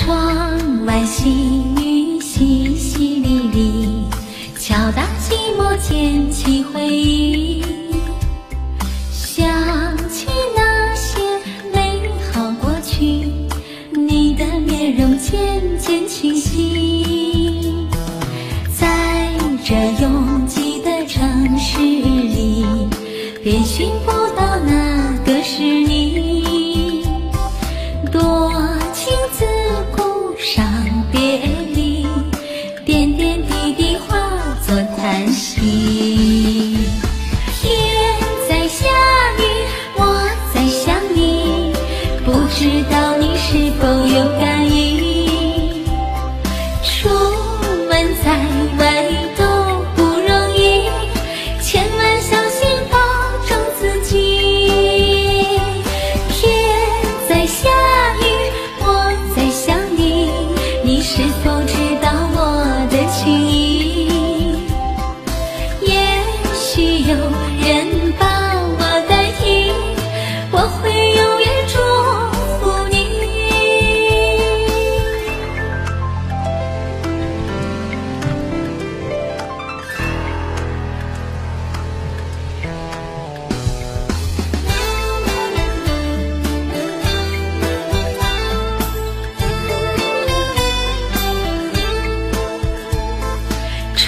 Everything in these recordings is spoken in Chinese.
窗外细雨淅淅沥沥，敲打寂寞，捡起回忆。想起那些美好过去，你的面容渐渐清晰。在这拥挤的城市里，便寻不到哪个是你。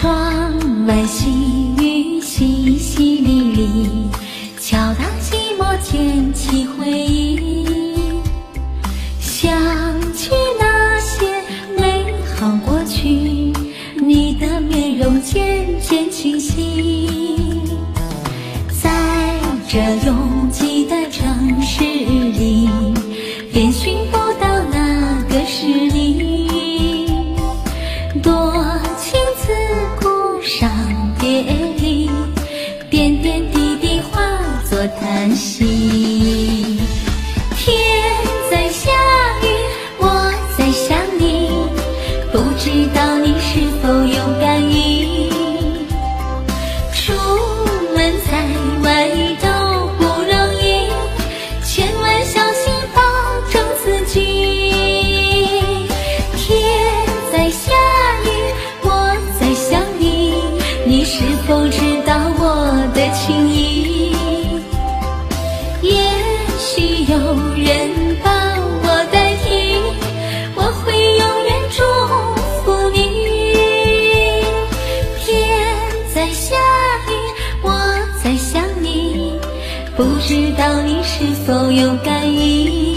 窗外细雨淅淅沥沥，敲打寂寞，捡起回忆。想起那些美好过去，你的面容渐渐清晰。在这拥挤的城市里，遍寻作叹息。天在下雨，我在想你，不知道你是否知道你是否有感应。